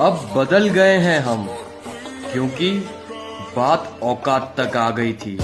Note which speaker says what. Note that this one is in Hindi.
Speaker 1: अब बदल गए हैं हम क्योंकि बात औकात तक आ गई थी।